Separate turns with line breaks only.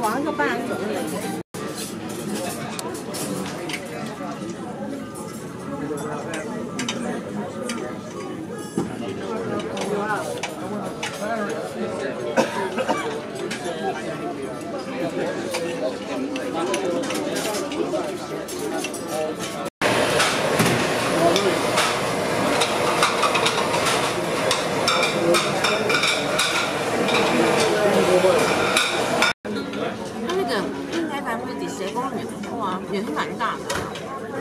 哇，那个斑斓怎么了？它那个应该底下那个底鞋包不错啊也是蛮大的